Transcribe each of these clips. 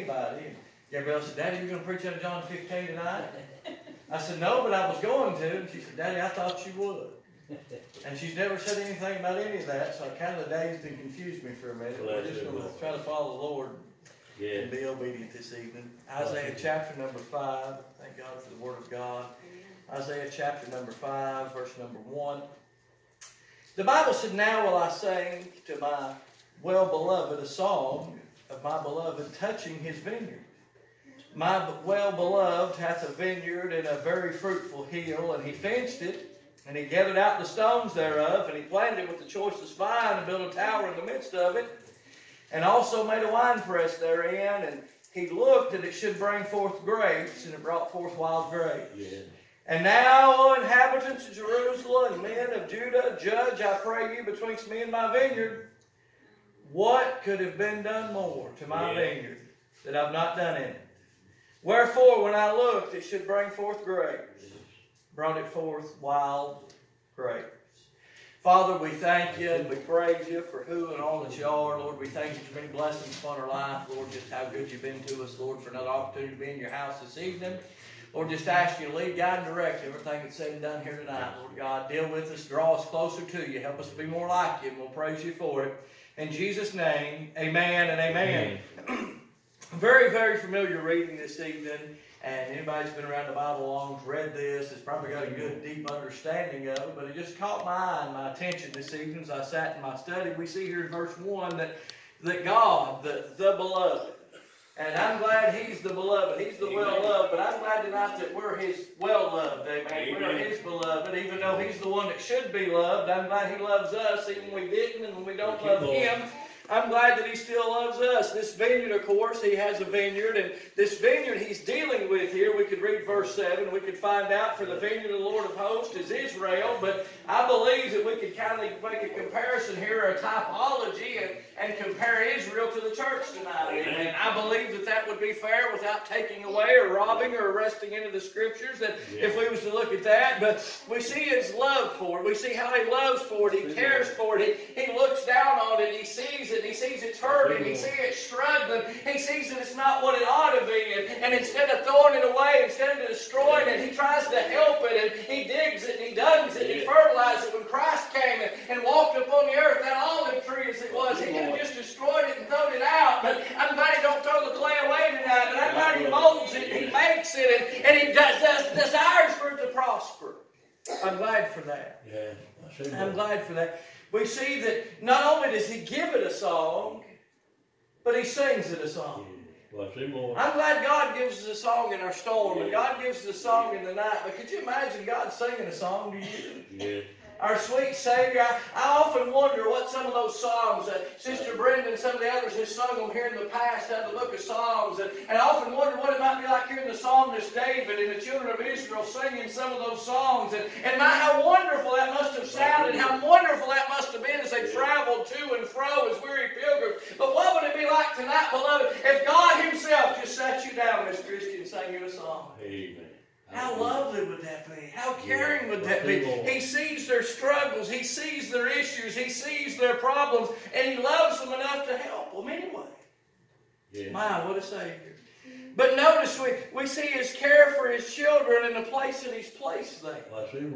anybody. And Gabrielle said, Daddy, you're going to preach out of John 15 tonight? I said, no, but I was going to. And she said, Daddy, I thought you would. And she's never said anything about any of that, so I kind of dazed and confused me for a minute. We're just going to try to follow the Lord Yeah. and be obedient this evening. Isaiah chapter number five. Thank God for the Word of God. Isaiah chapter number five, verse number one. The Bible said, Now will I sing to my well beloved a song of my beloved touching his vineyard. My well beloved hath a vineyard and a very fruitful hill, and he fenced it, and he gathered out the stones thereof, and he planted it with the choicest vine, and built a tower in the midst of it, and also made a winepress therein, and he looked that it should bring forth grapes, and it brought forth wild grapes. Yeah. And now, O inhabitants of Jerusalem, and men of Judah, judge, I pray you, betwixt me and my vineyard. What could have been done more to my Yeah. vineyard that I've not done in it? Wherefore, when I looked, it should bring forth grapes. Brought it forth wild grapes. Father, we thank you and we praise you for who and all that you are. Lord, we thank you for many blessings upon our life. Lord, just how good you've been to us, Lord, for another opportunity to be in your house this evening. Lord, just ask you to lead, guide, and direct everything that's said and done here tonight. Lord God, deal with us, draw us closer to you. Help us to be more like you, and we'll praise you for it. In Jesus' name, amen and amen. very, very familiar reading this evening. And anybody who's been around the Bible long read this, has probably got a good, deep understanding of it. But it just caught my eye and my attention this evening as I sat in my study. We see here in verse 1 that, that God, the, the beloved, and I'm glad He's the beloved. He's the well loved, but I'm glad tonight that we're His well loved. Amen. We're His beloved, even though He's the one that should be loved. I'm glad He loves us, even when we didn't and when we don't Thank love. Him. I'm glad that He still loves us. This vineyard, of course, He has a vineyard, and this vineyard He's dealing with here, we could read verse 7, we could find out for the vineyard of the Lord of hosts is Israel, but I believe that we could kind of make a comparison here, a typology, and, and compare Israel to the church tonight. Amen. Amen. I believe that that would be fair without taking away or robbing or arresting into the scriptures. That Yeah. if we was to look at that, but we see his love for it. We see how he loves for it. He cares for it. He, he looks down on it. He sees it. He sees it's hurting. He sees it struggling. He sees that it's not what it ought to be. And, and instead of throwing it away, instead of destroying it, he tries to help it. And he digs it and he dugs it and he fertilizes it. When Christ came and, and walked upon the earth, that olive tree as it was, he could have just destroyed it and thrown it out. But I'm glad he don't throw the clay away tonight. But I'm glad he molds it, he makes it, and, and he does, does, desires for it to prosper. I'm glad for that. Yeah. I'm glad for that. We see that not only does he give it a song, but he sings it a song. I see more. I'm glad God gives us a song in our storm, and God gives us a song in the night. But could you imagine God singing a song to you? Yeah. Our sweet Savior. I, I often wonder what some of those songs that Sister Brenda and some of the others have sung them here in the past out of the book of Psalms. And, and I often wonder what it might be like hearing the psalmist David and the children of Israel singing some of those songs. And, and my, how wonderful that must have sounded, how wonderful that must have been as they traveled to and fro as weary pilgrims. But what would it be like tonight, beloved, if God Himself just sat you down, Miss Christie, and sang you a song? Amen. How uh, lovely would that be? How caring would that be? He sees their struggles, he sees their issues, he sees their problems, and he loves them enough to help them anyway. Yeah. My, what a Savior. But notice we, we see his care for his children in the place that he's placed them. Well, I see.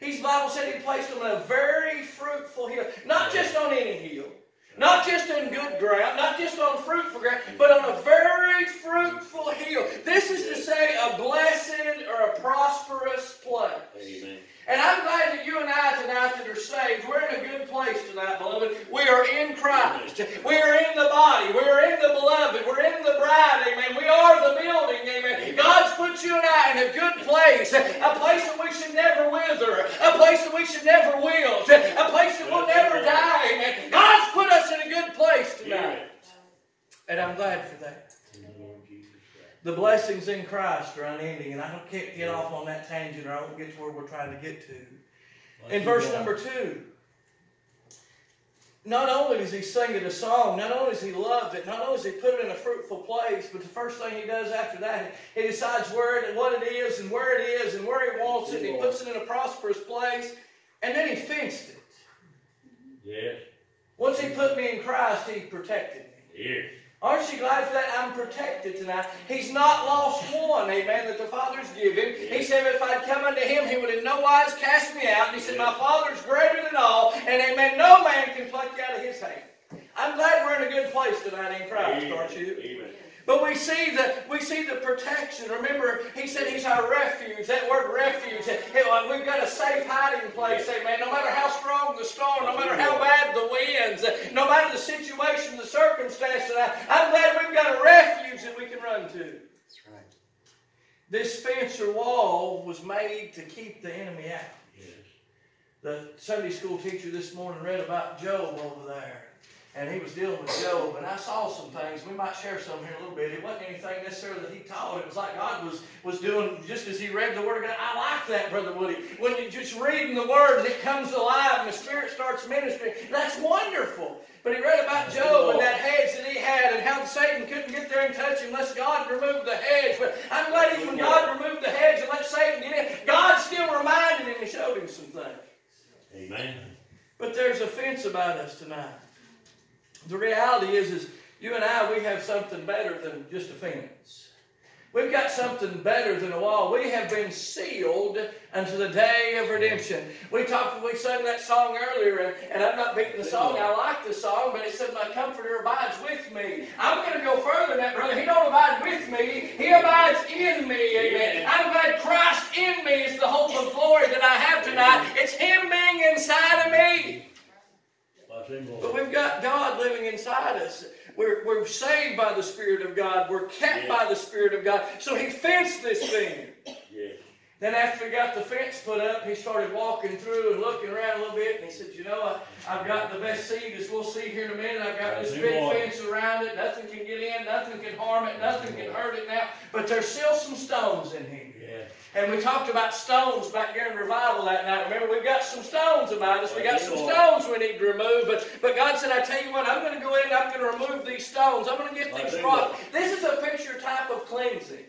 His Bible said he placed them on a very fruitful hill. Not just on any hill. Not just in good ground, not just on fruitful ground, but on a very fruitful hill. This is to say a blessed or a prosperous place. Amen. And I'm glad that you and I tonight that are saved, we're in a good place tonight, beloved. We are in Christ. We are in the body. We are in the beloved. We're in the bride. Amen. We are the building. Amen. God's put you and I in a good place. A place that we should never wither. A place that we should never wilt. A place that will never die. Amen. God's put us in a good place tonight. And I'm glad for that. In the Lord Jesus Christ. The blessings in Christ are unending, and I don't can't get off on that tangent, or I won't get to where we're trying to get to. Well, In verse number two, not only does he sing it a song, not only does he love it, not only does he put it in a fruitful place, but the first thing he does after that, he decides where it, what it is and where it is and where he wants it, and he puts it in a prosperous place, and then he fenced it. Yes. Once he put me in Christ, he protected me. Yes. Aren't you glad for that? I'm protected tonight. He's not lost one, amen, that the Father's given. He said, if I'd come unto him, he would in no wise cast me out. And he said, my Father's greater than all, and amen, no man can pluck you out of his hand. I'm glad we're in a good place tonight in Christ, aren't you? Amen. But we see the we see the protection. Remember, he said he's our refuge. That word refuge. We've got a safe hiding place. Amen. No matter how strong the storm, no matter how bad the winds, no matter the situation, the circumstance. I'm glad we've got a refuge that we can run to. That's right. This fence or wall was made to keep the enemy out. Yes. The Sunday school teacher this morning read about Job over there. And he was dealing with Job, and I saw some things. We might share some here a little bit. It wasn't anything necessarily that he taught. It was like God was, was doing just as he read the Word of God. I like that, Brother Woody. When you're just reading the Word and it comes alive and the Spirit starts ministering, that's wonderful. But he read about Job and that hedge that he had and how Satan couldn't get there and touch him unless God removed the hedge. But I'm glad even God removed the hedge and let Satan get in, God still reminded him and showed him some things. Amen. But there's a fence about us tonight. The reality is, is you and I, we have something better than just a fence. We've got something better than a wall. We have been sealed unto the day of redemption. We talked, we sang that song earlier, and I'm not beating the song. I like the song, but it said, "My Comforter abides with me." I'm going to go further than that, brother. He don't abide with me; He abides in me. Amen. I'm glad Christ in me is the hope of glory that I have tonight. It's Him being inside of me. But we've got God living inside us. We're, we're saved by the Spirit of God. We're kept by the Spirit of God. So He fenced this thing. Yes. Then after he got the fence put up, he started walking through and looking around a little bit, and he said, "You know, I, I've got the best seed, as we'll see here in a minute. I've got this big fence around it. Nothing can get in, nothing can harm it, nothing can hurt it now. But there's still some stones in here." Yes. And we talked about stones back during revival that night. Remember, we've got some stones about us. We got some stones we need to remove. But, but God said, I tell you what, I'm going to go in and I'm going to remove these stones. I'm going to get the rocks. This is a picture type of cleansing.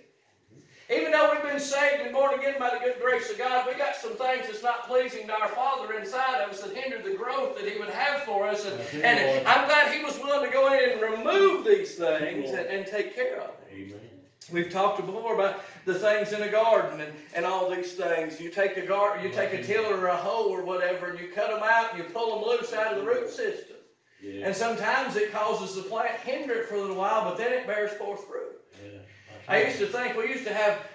Even though we've been saved and born again by the good grace of God, we got some things that's not pleasing to our Father inside of us that hinder the growth that He would have for us. And, and I'm glad He was willing to go in and remove these things and, and take care of them. Amen. We've talked before about the things in a garden and, and all these things. You take a garden, you take a tiller or a hoe or whatever, and you cut them out and you pull them loose out of the root system. Yes. And sometimes it causes the plant hinder it for a little while, but then it bears forth fruit. I used to think we used to have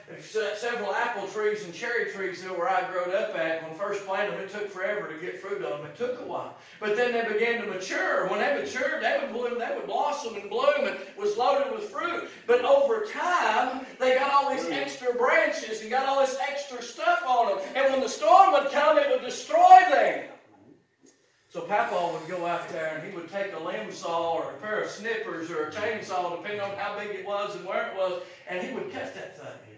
several apple trees and cherry trees there where I growed up at. When first planted them, it took forever to get fruit on them. It took a while. But then they began to mature. When they matured, they would bloom, they would blossom and bloom and was loaded with fruit. But over time, they got all these extra branches and got all this extra stuff on them. And when the storm would come, it would destroy them. So Papa would go out there and he would take a limb saw or a pair of snippers or a chainsaw, depending on how big it was and where it was, and he would cut that thing.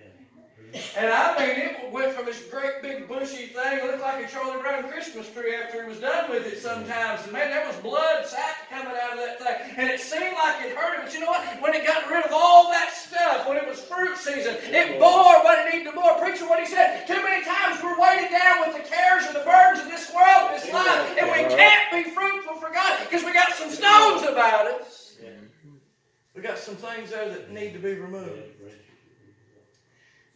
And I mean, it went from this great big bushy thing, it looked like a Charlie Brown Christmas tree after he was done with it sometimes. And man, there was blood sap coming out of that thing. And it seemed like it hurt him. But you know what? When it got rid of all that stuff, when it was fruit season, it bore what it needed to bore. Preacher, what he said, too many times we're weighted down with the cares and the burdens of this world, this life, and we can't be fruitful for God because we got some stones about us. We got some things there that need to be removed.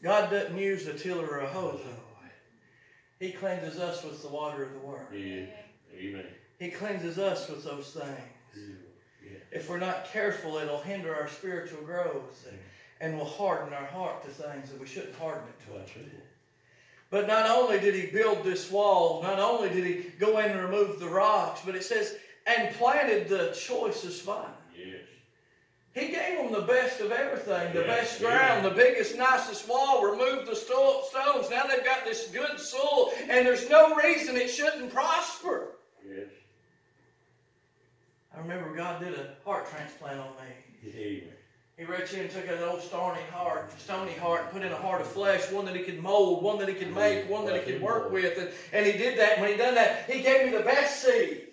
God doesn't use a tiller or a hoe, though. He cleanses us with the water of the Word. Yes. Amen. He cleanses us with those things. Yes. If we're not careful, it'll hinder our spiritual growth and, and will harden our heart to things that we shouldn't harden it to. Him. But not only did he build this wall, not only did he go in and remove the rocks, but it says, and planted the choicest vine. He gave them the best of everything, the Yes, best ground, the biggest, nicest wall, removed the sto- stones. Now they've got this good soil, and there's no reason it shouldn't prosper. Yes. I remember God did a heart transplant on me. Amen. He reached in and took an old stony heart, stony heart, and put in a heart of flesh, one that he could mold, one that he could make, one that he could work with. And, and he did that. When he done that, he gave me the best seed.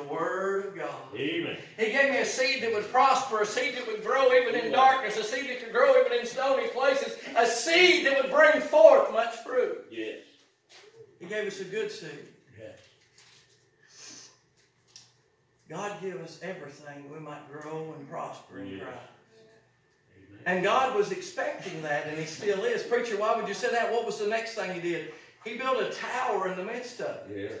The Word of God. Amen. He gave me a seed that would prosper, a seed that would grow even in darkness, a seed that could grow even in stony places, a seed that would bring forth much fruit. Yes. He gave us a good seed. Yes. God give us everything we might grow and prosper in Yes. Christ. Amen. And God was expecting that, and He still is. Preacher, why would you say that? What was the next thing He did? He built a tower in the midst of it. Yes.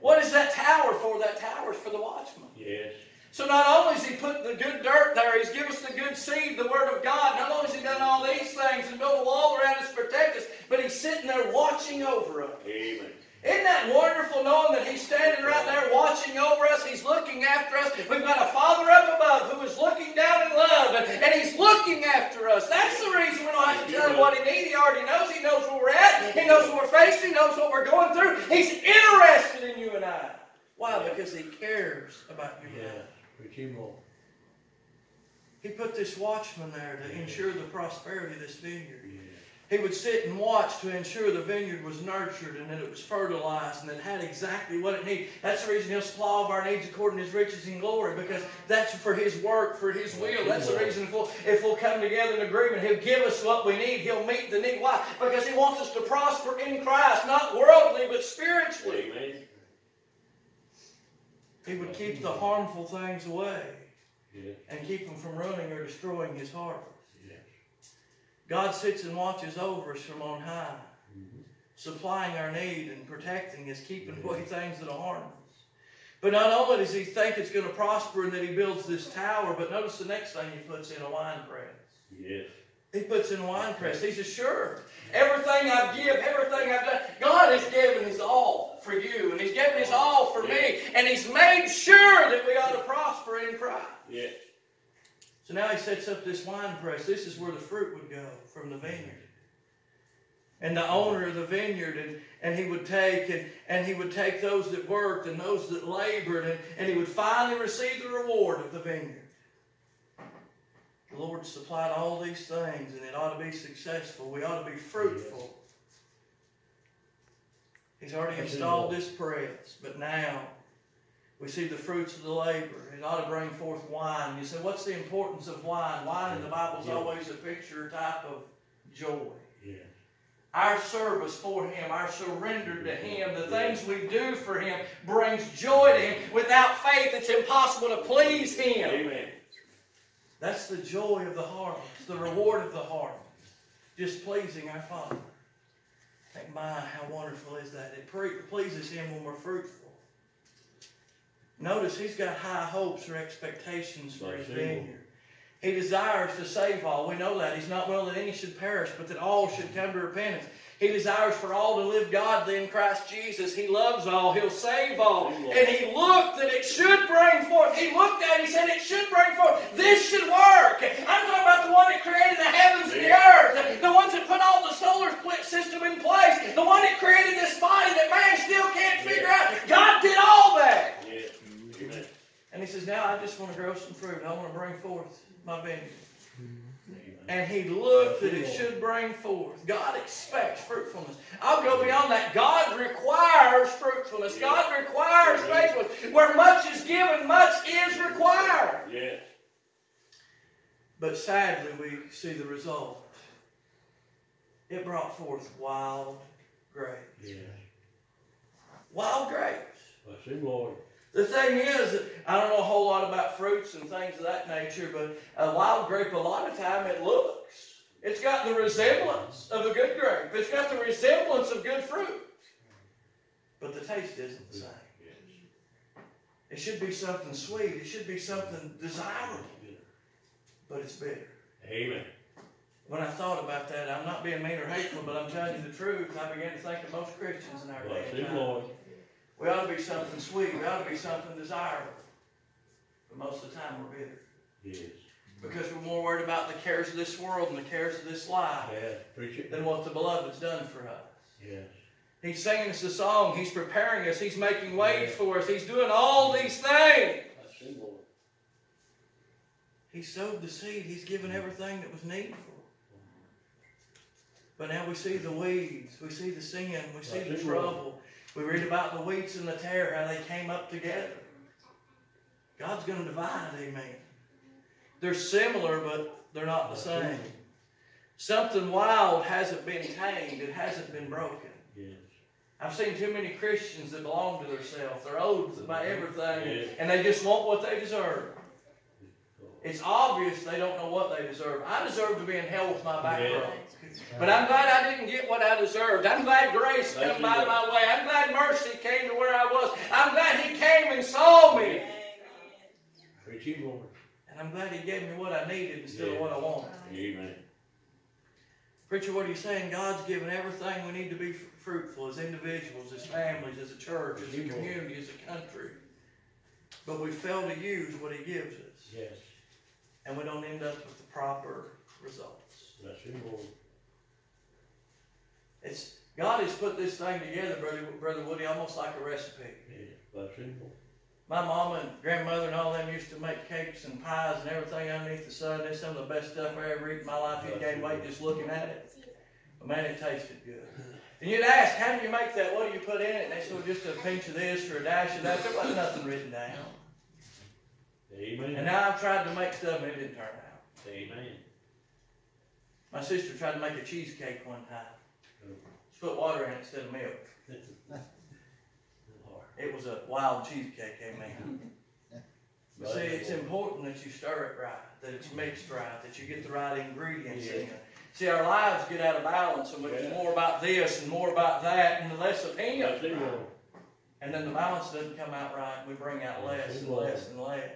What is that tower for? That tower is for the watchman. Yes. So not only has He put the good dirt there, He's given us the good seed, the Word of God. Not only has He done all these things and built a wall around us to protect us, but He's sitting there watching over us. Amen. Isn't that wonderful knowing that He's standing right there watching over us? He's looking after us. We've got a Father up above who is looking down in love, and, and He's looking after us. That's the reason we don't have to tell Him what He needs. He already knows. He knows where we're at. He knows what we're facing. He knows what we're going through. He's interested in you and I. Why? Because He cares about you and I. He put this watchman there to ensure the prosperity of this vineyard. He would sit and watch to ensure the vineyard was nurtured and that it was fertilized and that it had exactly what it needed. That's the reason He'll supply all of our needs according to His riches and glory because that's for His work, for His will. That's the reason if we'll, if we'll come together in agreement, He'll give us what we need. He'll meet the need. Why? Because He wants us to prosper in Christ, not worldly, but spiritually. Amen. He would keep the harmful things away Yes. and keep them from ruining or destroying His harvest. God sits and watches over us from on high. Mhm. supplying our need and protecting us, keeping away things that'll harm us. But not only does he think it's going to prosper and that he builds this tower, but notice the next thing he puts in a wine press. Yes. He puts in a wine press. He says, sure, everything I've give, everything I've done, God has given his all for you, and he's given his all for me, and he's made sure that we ought to prosper in Christ. Yes. So now he sets up this wine press. This is where the fruit would go from the vineyard. And the owner of the vineyard, and, and he would take and, and he would take those that worked and those that labored, and, and he would finally receive the reward of the vineyard. The Lord supplied all these things, and it ought to be successful. We ought to be fruitful. He's already installed this press, but now we see the fruits of the labor. It ought to bring forth wine. You say, what's the importance of wine? Wine in the Bible is Yeah. always a picture type of joy. Yes. Our service for Him, our surrender to Him, the things we do for Him brings joy to Him. Without faith, it's impossible to please Him. Amen. That's the joy of the harvest, the reward of the harvest. Just pleasing our Father. Think, my, how wonderful is that? It pre- pleases Him when we're fruitful. Notice He's got high hopes or expectations for His vineyard. He desires to save all. We know that. He's not willing that any should perish, but that all should come to repentance. He desires for all to live godly in Christ Jesus. He loves all. He'll save all. And he looked that it should bring forth. He looked at it. He said it should bring forth. This should work. I'm talking about the one that created the heavens and the earth. The ones that put all the solar system in place. The one that created this body that man still can't figure out. God did all that. Yes. Amen. And he says, now I just want to grow some fruit. I want to bring forth my vineyard. Mm-hmm. And he looked that it should bring forth. God expects fruitfulness. I'll go beyond that. God requires fruitfulness. God requires faithfulness. Where much is given, much is required. Yes. But sadly, we see the result. It brought forth wild grapes. Yes. Wild grapes. Bless him, Lord. The thing is, I don't know a whole lot about fruits and things of that nature, but a wild grape, a lot of time it looks. It's got the resemblance of a good grape. It's got the resemblance of good fruit. But the taste isn't the same. It should be something sweet. It should be something desirable. But it's bitter. Amen. When I thought about that, I'm not being mean or hateful, but I'm telling you the truth. I began to think of most Christians in our day We ought to be something sweet. We ought to be something desirable. But most of the time we're bitter. Yes. Because we're more worried about the cares of this world and the cares of this life Yes. Than what the beloved's done for us. Yes. He's singing us a song. He's preparing us. He's making ways for us. He's doing all these things. Bless him, Lord. He sowed the seed. He's given everything that was needful. But now we see the weeds. We see the sin. We see the trouble. We read about the wheats and the tare, how they came up together. God's going to divide, amen. They're similar, but they're not the same. Something wild hasn't been tamed, it hasn't been broken. Yes. I've seen too many Christians that belong to themselves. They're owed by everything, Yes. and they just want what they deserve. It's obvious they don't know what they deserve. I deserve to be in hell with my back Yeah. But I'm glad I didn't get what I deserved. I'm glad grace Thank you, by my way. I'm glad mercy came to where I was. I'm glad He came and saw me. Preach Him, Lord. And I'm glad He gave me what I needed instead of what I wanted. Amen. Preacher, what are you saying? God's given everything we need to be fruitful as individuals, as families, as a church, as a community, as a country. But we fail to use what He gives us. Yes. And we don't end up with the proper results. Him, Lord. It's God has put this thing together, brother, brother Woody, almost like a recipe. Bless Him, Lord. My mama and grandmother and all them used to make cakes and pies and everything underneath the sun. It's some of the best stuff I ever eat in my life. You gain weight just looking at it. But man, it tasted good. And you'd ask, how do you make that? What do you put in it? And they said, just a pinch of this or a dash of that. There wasn't nothing written down. Amen. And now I've tried to make stuff and it didn't turn out. Amen. My sister tried to make a cheesecake one time. She put water in it instead of milk. It was a wild cheesecake, amen. But see, it's important that you stir it right, that it's mixed right, that you get the right ingredients in it. See, our lives get out of balance and it's more about this and more about that and less of Him. And then the balance doesn't come out right. We bring out less and less and less.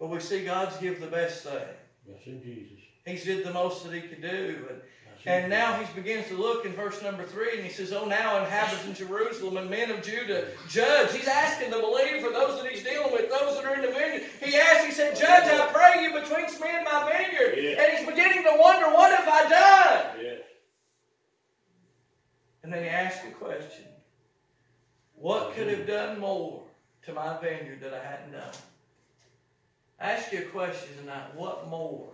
But we see God's give the best thing. Bless Him, Jesus. He's did the most that He could do. And And now he begins to look in verse number three, and he says, Oh, now inhabitants of Jerusalem and men of Judah, judge. He's asking the believer, for those that he's dealing with, those that are in the vineyard. He asked, he said, Judge, I pray you between me and my vineyard. Yeah. And he's beginning to wonder, What have I done? Yes. And then he asked a question What could have done more to my vineyard that I hadn't done? Ask you a question tonight What more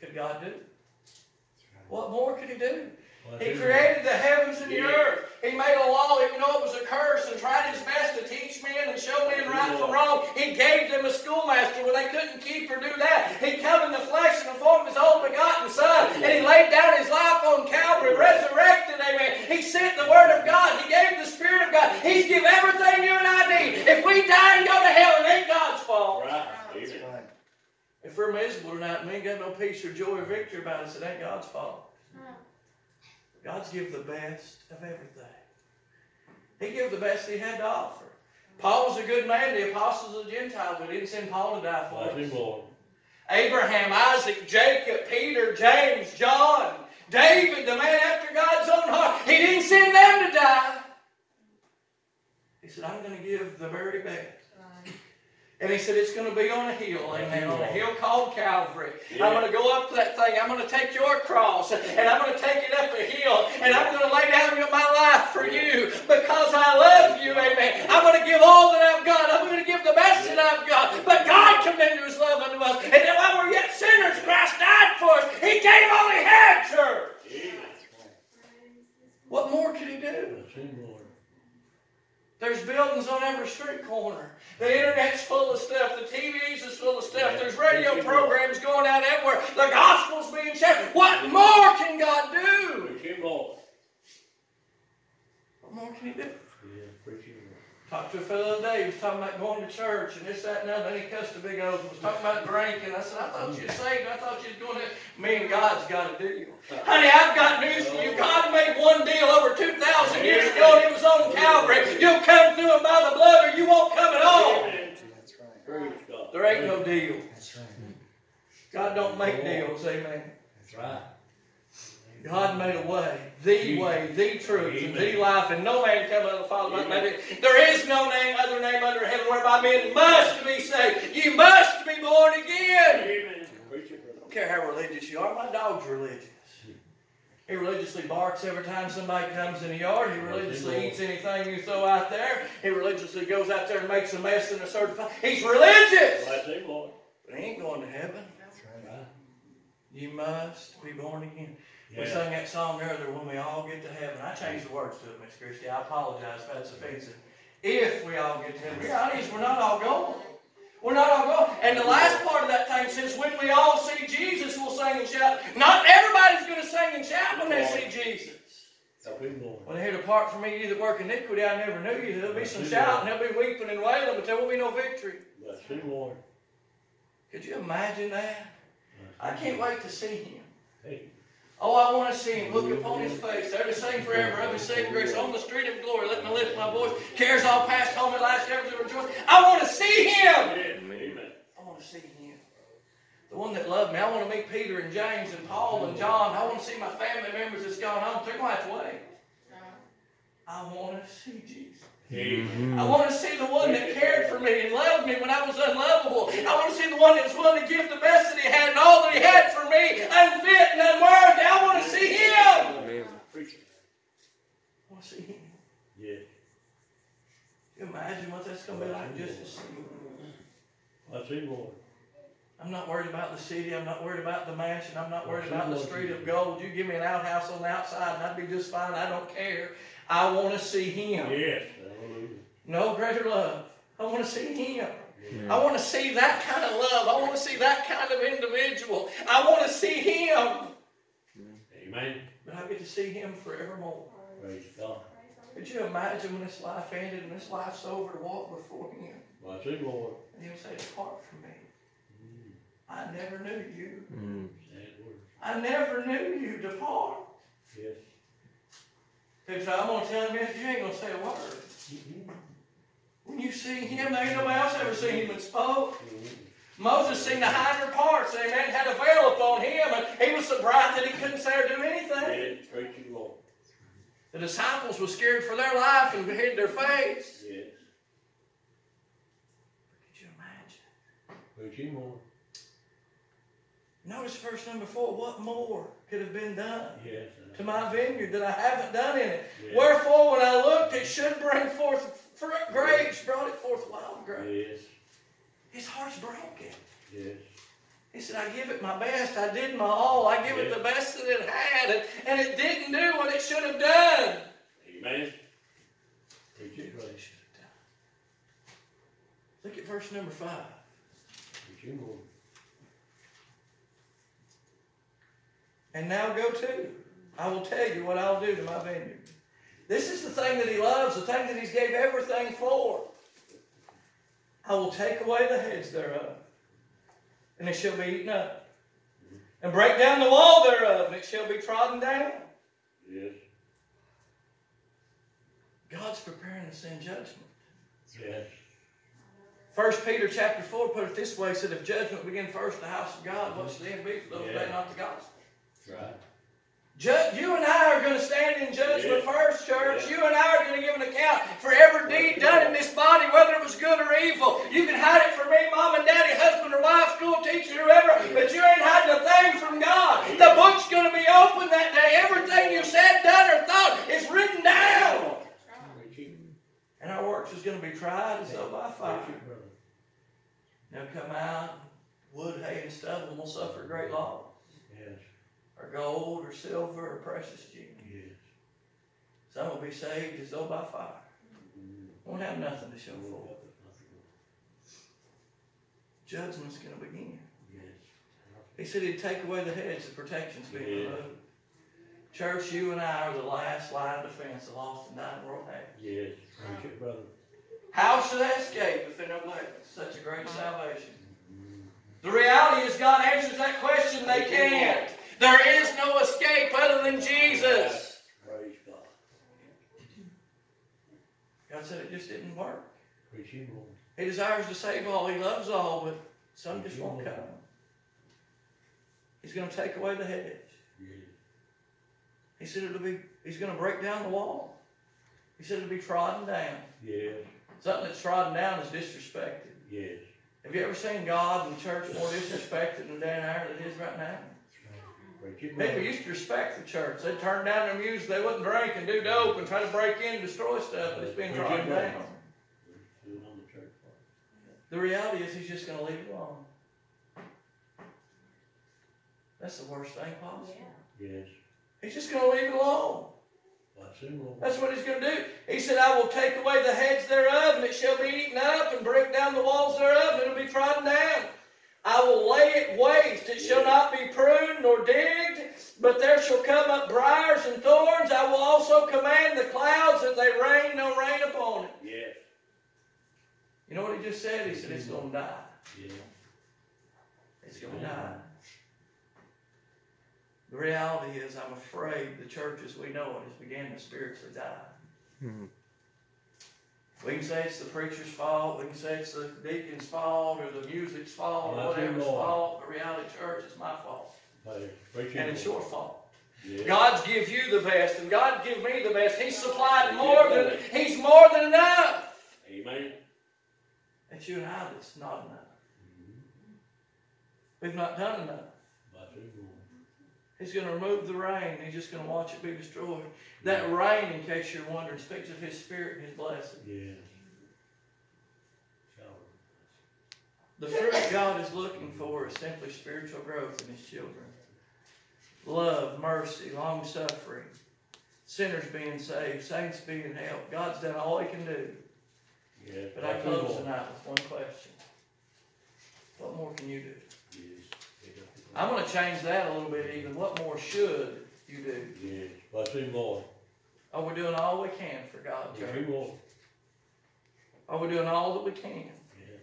could God do? What more could he do? Bless He created the heavens and the Yeah. earth. He made a law even though it was a curse and tried his best to teach men and show men right from wrong. He gave them a schoolmaster when they couldn't keep or do that. He come in the flesh in the form of his own begotten son. And he laid down his life on Calvary, resurrected, amen. He sent the word of God. He gave the Spirit of God. He's given everything you and I need. If we die and go to hell, it ain't God's fault. Right. Amen. If we're miserable tonight and we ain't got no peace or joy or victory about us, it ain't God's fault. Hmm. God's give the best of everything. He gave the best he had to offer. Paul was a good man. The apostles of the Gentiles, we didn't send Paul to die for Bless us. Lord. Abraham, Isaac, Jacob, Peter, James, John, David, the man after God's own heart. He didn't send them to die. He said, I'm going to give the very best. And he said, it's going to be on a hill, amen, on a hill called Calvary. I'm going to go up to that thing. I'm going to take your cross and I'm going to take it up a hill and I'm going to lay down my life for you because I love you, amen. I'm going to give all that I've got. I'm going to give the best that I've got. But God commended his love unto us. And then while we're yet sinners, Christ died for us. He gave all he had, church. Amen. What more could he do? There's buildings on every street corner. The internet's full of stuff. The TVs is full of stuff. There's radio programs going out everywhere. The gospel's being shared. What more can God do? What more can He do? Yeah. Preach Him, Lord. Talked to a fellow the other day. He was talking about going to church and this, that, and other. And he cussed a big oath. and Was talking about drinking. I said, I thought you were saved. I thought you was going to. Me and God's got a deal. Honey, I've got news for you. God made one deal over 2,000 years ago, and it was on Calvary. You'll come through him by the blood, or you won't come at all. That's right. There ain't no deal. That's right. God don't make deals, amen. That's right. God made a way, the way, the truth, and the life, and no man come unto the Father but by me. There is no name, other name under heaven whereby men must be saved. You must be born again. Amen. I don't care how religious you are, my dog's religious. He religiously barks every time somebody comes in the yard. He religiously eats anything you throw out there. He religiously goes out there and makes a mess in a certain. He's religious. Bless Him, Lord. But he ain't going to heaven. That's. Right. You must be born again. We sang that song earlier, when we all get to heaven. I changed the words to it, Miss Christie. I apologize if that's offensive. If we all get to heaven. The reality is we're not all going. We're not all going. And the last part of that thing says, when we all see Jesus, we'll sing and shout. Not everybody's going to sing and shout when they see Jesus. When they hear, depart from me, you that work iniquity, I never knew you. There'll be some shouting, there'll be weeping and wailing, but there won't be no victory. Lord. Could you imagine that? I can't wait to see him. Hey, Oh, I want to see him. Look upon his face. There to sing forever of his saving grace on the street of glory. Let me lift my voice. Cares all past, home at last, ever to rejoice. I want to see him. Amen. I want to see him. The one that loved me. I want to meet Peter and James and Paul and John. I want to see my family members that's gone home. They're going to have to wait. Uh-huh. I want to see Jesus. Amen. I want to see the one that cared for me and loved me when I was unlovable. I want to see the one that was willing to give the best that he had and all that he had for me, unfit and unworthy. I want to see him. It. I want to see him. Yeah. Can you imagine what that's going to be like just to see him? Bless him, Lord. I'm not worried about the city. I'm not worried about the mansion. I'm not worried about the street of gold. You give me an outhouse on the outside and I'd be just fine. I don't care. I want to see him. Yes. No greater love. I want to see him. I want to see that kind of love. I want to see that kind of individual. I want to see him. Amen. But I get to see him forevermore. Praise God. Could you imagine when this life ended and this life's over to walk before him? Bless him, Lord. And he'll say, Depart from me. Mm. I never knew you. Word. I never knew you. Depart. Yes. Because I'm going to tell him this, you ain't going to say a word. Mm-hmm. When you see him, there ain't nobody else ever seen him and spoke. Moses seen the hinder parts, amen, had a veil upon him, and he was so bright that he couldn't say or do anything. Yes. Praise you, Lord. The disciples were scared for their life and hid their face. Yes. Could you imagine? Praise him, Lord. Notice verse number four. What more could have been done Yes. to my vineyard that I haven't done in it? Yes. Wherefore, when I looked, it should bring forth fr- grapes, brought it forth wild grapes. Yes. His heart's broken. Yes. He said, I give it my best. I did my all. I give it the best that it had, and, and it didn't do what it should have done. Amen. Did it, what it should have done. Look at verse number five. And now go to. I will tell you what I'll do to my vineyard. This is the thing that he loves, the thing that he's gave everything for. I will take away the heads thereof, and it shall be eaten up. And break down the wall thereof, and it shall be trodden down. Yes. God's preparing to send judgment. Yes. First Peter chapter 4 put it this way, he said, if judgment begin first in the house of God, what should then be for those Yeah. obey not the gospel? That's right. You and I are going to stand in judgment Yeah. first, church. Yeah. You and I are going to give an account for every deed done in this body, whether it was good or evil. You can hide it from me, mom and daddy, husband or wife, school teacher, whoever, but you ain't hiding a thing from God. The book's going to be open that day. Everything you said, done, or thought is written down. And our works is going to be tried as though by fire. Preach it, brother. They'll come out, wood, hay, and stubble, and we'll suffer great loss. Yes. Or gold, or silver, or precious gems. Yes. Some will be saved as though by fire. Won't have nothing to show for it. help us not to go. Judgment's going to begin. Yes. He said he'd take away the heads, the protection's being Yeah. removed. Church, you and I are the last line of defense the lost and dying world has. Yes. Preach it, brother. How shall they escape if they neglect such a great salvation? The reality is God answers that question, they can't. There is no escape other than Jesus. Praise God. God said it just didn't work. Preach him, Lord. He desires to save all. He loves all, but some just won't come. He's going to take away the hedge. Yes. He said it'll be. He's going to break down the wall. He said it'll be trodden down. Yeah. Something that's trodden down is disrespected. Yes. Have you ever seen God in church more disrespected than down there than it is right now? Preach it, People used to respect the church. They'd turn down their music. They wouldn't drink and do dope and try to break in and destroy stuff, It's been trodden down. The church part. The reality is he's just going to leave it alone. That's the worst thing possible. Yes. He's just going to leave it alone. Bless him, Lord. That's what he's going to do. He said, I will take away the heads thereof, and it shall be eaten up, and break down the walls thereof, and it will be trodden down. I will lay it waste. It shall not be pruned nor digged, but there shall come up briars and thorns. I will also command the clouds that they rain no rain upon it. Yes, You know what he just said? He said, It's going to die. yes. It's going to die. The reality is, I'm afraid the church as we know it has began to spiritually die. Hmm. We can say it's the preacher's fault, we can say it's the deacon's fault, or the music's fault, or Well, that's your whatever's fault, but reality church is my fault. And it's your fault. Yes. God's give you the best, and God give me the best. He's supplied more than He's more than enough. Amen. It's you and I that's not enough. Mhm. We've not done enough. Bless him, Lord. He's going to remove the rain. He's just going to watch it be destroyed. That rain, in case you're wondering, speaks of His Spirit and His blessing. Shower. The fruit God is looking for is simply spiritual growth in His children. Love, mercy, long suffering, sinners being saved, saints being helped. God's done all He can do. Yes. But I close tonight with one question. What more can you do? Yes. Pick up the- I'm going to change that a little bit even. What more should you do? Yes. Bless him, Lord. Are we doing all we can for God, church? him, Lord. Are we doing all that we can? Yes.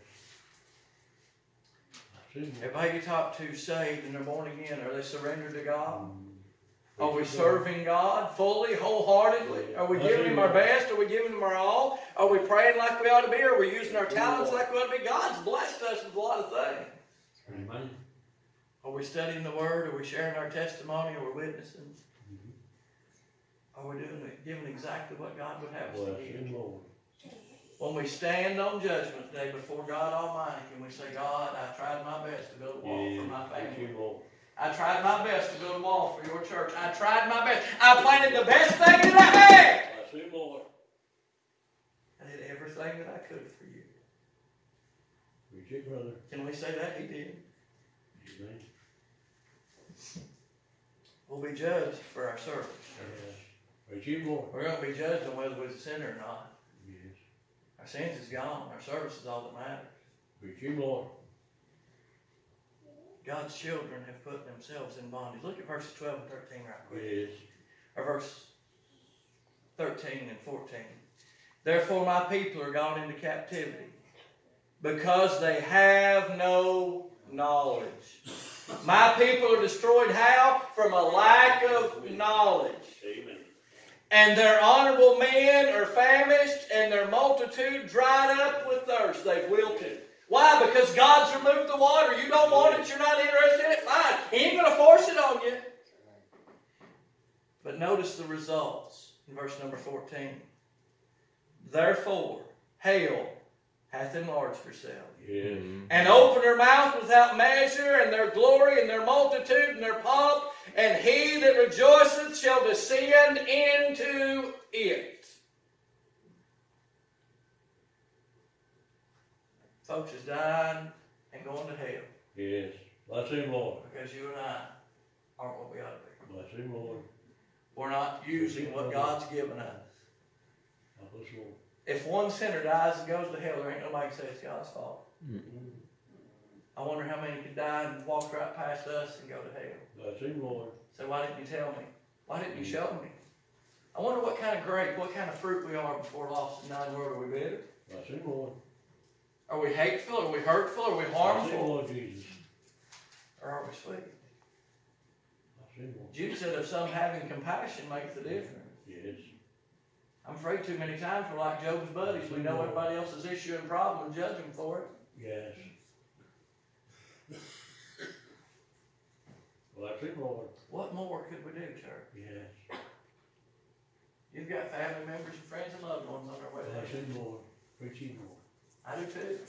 Bless him, Lord. Everybody you talk to saved and they're born again. Are they surrendered to God? Mm. Are we Preach him, Lord. serving God fully, wholeheartedly? Are we giving Him our best? Are we giving Him our all? Are we praying like we ought to be? Are we using our talents like we ought to be? God's blessed us with a lot of things. Amen. Are we studying the Word? Are we sharing our testimony? Are we witnessing? Are we doing it, giving exactly what God would have us Bless to give? Lord. When we stand on Judgment Day before God Almighty, can we say, God, I tried my best to build a wall for my family. Lord. I tried my best to build a wall for your church. I tried my best. I planted the best thing that I had. Bless him, Lord. I did everything that I could for you. Preach it, brother. Can we say that? He did. Amen. We'll be judged for our service. Yes. Him, Lord. We're going to be judged on whether we're a sinner or not. Yes. Our sins is gone. Our service is all that matters. Preach him, Lord. God's children have put themselves in bondage. Look at verses 12 and 13 right quick. Yes. or verse 13 and 14. Therefore, my people are gone into captivity because they have no knowledge. My people are destroyed how? From a lack of knowledge. Amen. And their honorable men are famished, and their multitude dried up with thirst. They've wilted. Why? Because God's removed the water. You don't want it, you're not interested in it, fine. He ain't going to force it on you. But notice the results in verse number 14. Therefore, hail hath enlarged herself, Yes. and open their mouth without measure, and their glory, and their multitude, and their pomp, and he that rejoiceth shall descend into it. Folks is dying and going to hell Yes. Bless him, Lord. because you and I aren't what we ought to be. Bless him, Lord. We're not using what God's given us. Help us, Lord. If one sinner dies and goes to hell, there ain't nobody can say it's God's fault. I wonder how many could die and walk right past us and go to hell. Bless him, Lord. So why didn't you tell me? Why didn't you show me? I wonder what kind of grape, what kind of fruit we are before lost and nine world. Are we bitter? Bless him, Lord. Are we hateful? Are we hurtful? Are we Bless him, harmful? Lord Jesus. Or are we sweet? Bless him, Lord. Jude said, if some having compassion makes the difference. Yes. I'm afraid too many times we're like Job's buddies. We know everybody else's issue and problem and judge them for it. Yes. Bless him, Lord. What more could we do, church? Yes. You've got family members and friends and loved ones on their way to Bless heaven. him, Lord. Preach him, Lord. I do too.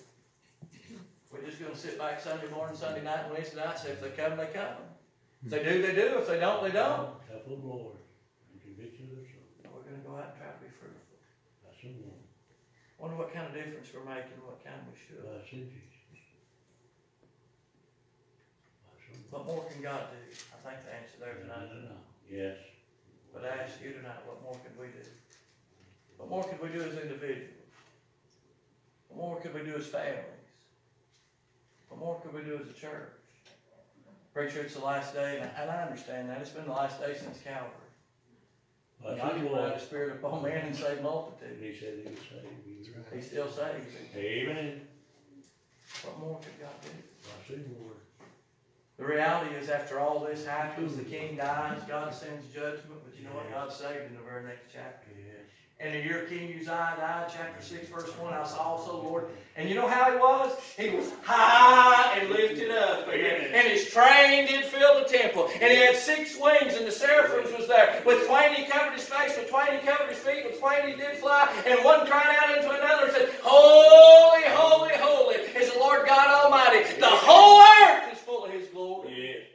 We're just gonna sit back Sunday morning, Sunday night, and Wednesday night, say if they come, they come. If they do, they do. If they don't, they don't. Help them, Lord. And convict you of their soul. We're gonna go out and try to be fruitful. Bless him, Lord. Wonder what kind of difference we're making, what kind we should. Bless him, Jesus. Bless. What more can God do? I think the answer there tonight. Yes. But I ask you tonight, what more can we do? What more can we do as individuals? What more could we do as families? What more could we do as a church? Preacher, it's the last day, and I, and I understand that. It's been the last day since Calvary. Bless God put Lord. the Spirit upon man and save And multitudes. he said he would save you. He still saves. Amen. What more could God do? Bless him, Lord. The reality is, after all this happens, the king dies, God sends judgment, but you know what? God saved in the very next chapter. Yes. And the year King Uzziah died, chapter 6, verse 1, I saw also, Lord. And you know how he was? He was high and lifted up. And, and his train did fill the temple. And he had six wings, and the seraphims was there. With twain he covered his face, with twain he covered his feet, with twain he did fly. And one cried out unto another and said, Holy, holy, holy is the Lord God Almighty. The whole earth is full of his glory.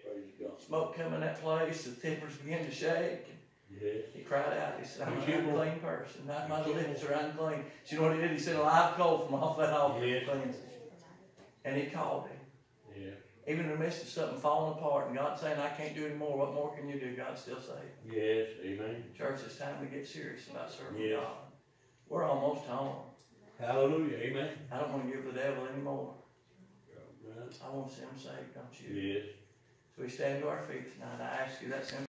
God. Smoke come in that place, the timbers begin to shake. Yes. He cried out, he said, I'm an unclean person, not my lips are unclean. So you know what he did? He said, a live coal from off that altar Yes. cleansed. And he called him. Yeah. Even in the midst of something falling apart and God saying, I can't do any more, what more can you do? God still saved. Yes. Amen. Church, it's time to get serious about serving Yes. God. We're almost home. Hallelujah. Amen. I don't want to give the devil any more. I want to see him saved, don't you? Yes. So we stand to our feet tonight. I ask you that simple